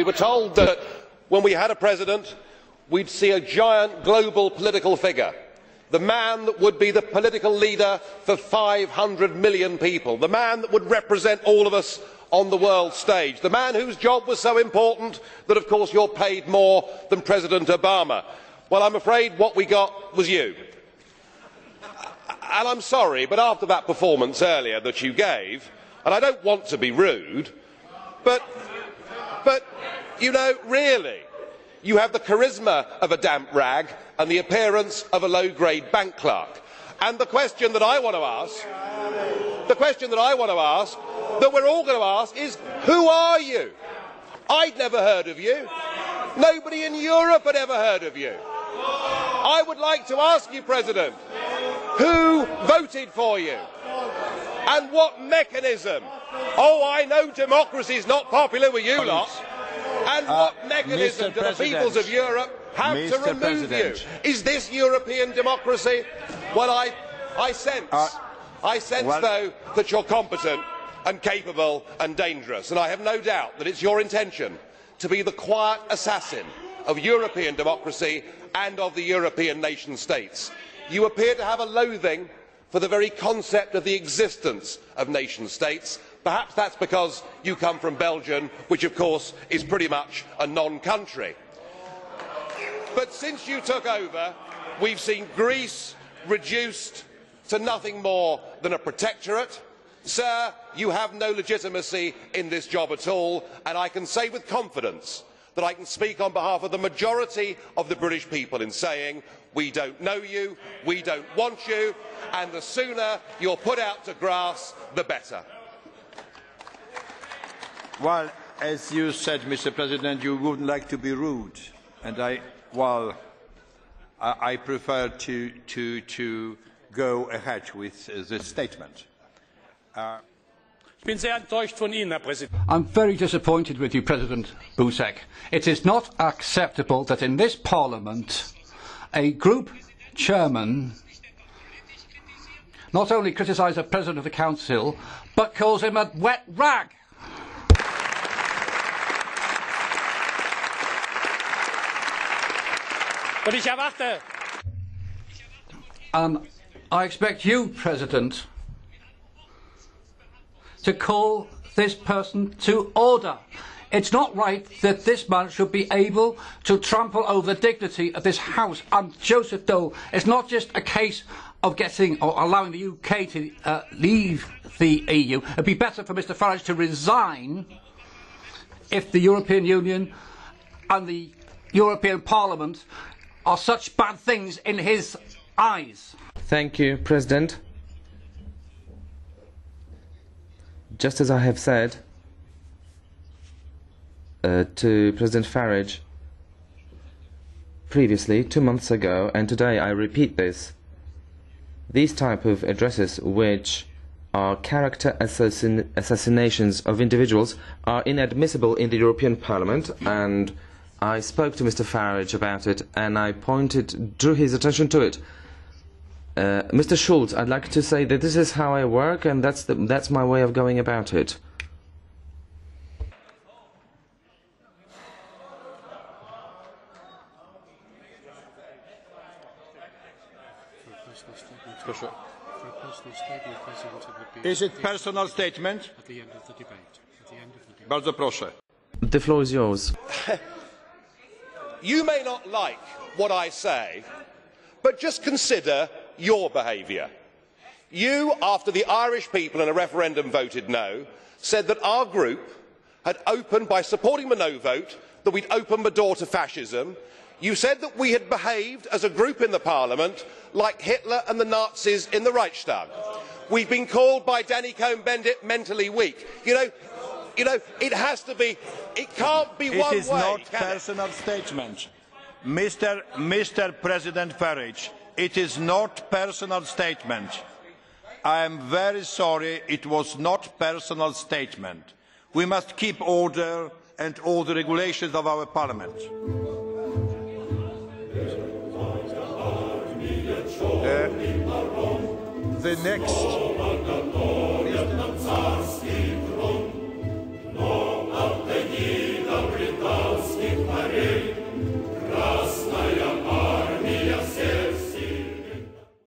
We were told that when we had a president, we would see a giant global political figure, the man that would be the political leader for 500 million people, the man that would represent all of us on the world stage, the man whose job was so important that, of course, you are paid more than President Obama. Well, I am afraid what we got was you. And I am sorry, but after that performance earlier that you gave, and I do not want to be rude, but but you know really you have the charisma of a damp rag and the appearance of a low grade bank clerk and the question that i want to ask the question that i want to ask that we're all going to ask is who are you? i'd never heard of you nobody in europe had ever heard of you. i would like to ask you president who voted for you and what mechanism Oh, I know democracy is not popular with you lot. And Uh, what mechanism do the peoples of Europe have to remove you? Is this European democracy? Well, I, I sense, Uh, I sense though that you're competent and capable and dangerous, and I have no doubt that it's your intention to be the quiet assassin of European democracy and of the European nation states. You appear to have a loathing for the very concept of the existence of nation states. Perhaps that is because you come from Belgium, which of course is pretty much a non-country. But since you took over, we have seen Greece reduced to nothing more than a protectorate. Sir, you have no legitimacy in this job at all, and I can say with confidence that I can speak on behalf of the majority of the British people in saying we do not know you, we do not want you, and the sooner you are put out to grass, the better. Well, as you said, Mr. President, you wouldn't like to be rude, and I, well, I, I prefer to, to, to go ahead with uh, this statement. Ich bin sehr enttäuscht von Ihnen, Herr Präsident. I'm very disappointed with you, President Buzek. It is not acceptable that in this Parliament a group chairman not only criticises the President of the Council, but calls him a wet rag. Ich erwarte, And I expect you, President, to call this person to order. It's not right that this man should be able to trample over the dignity of this House. And Joseph Daul, it's not just a case of getting or allowing the UK to uh, leave the EU. It'd be better for Mr Farage to resign if the European Union and the European Parliament are such bad things in his eyes. Thank you, President. Just as I have said uh, to President Farage previously, two months ago, and today I repeat this. These type of addresses, which are character assassin assassinations of individuals, are inadmissible in the European Parliament, and I spoke to Mr. Farage about it, and I pointed, drew his attention to it. Uh, Mr. Schulz, I'd like to say that this is how I work, and that's the, that's my way of going about it. For a personal statement, President, it Is it personal statement? at the end of the debate. At the end of the debate. Bardzo proszę. The floor is yours. You may not like what I say, but just consider your behaviour. You, after the Irish people in a referendum voted no, said that our group had opened, by supporting the no vote, that we'd opened the door to fascism. You said that we had behaved as a group in the Parliament like Hitler and the Nazis in the Reichstag. We've been called by Danny Cohn-Bendit mentally weak. You know, you know, it has to be, it can't be one way. It is way. not can it? personal statement. Mr. Mr. President Farage, it is not personal statement. I am very sorry, it was not personal statement. We must keep order and all the regulations of our parliament. Uh, the next.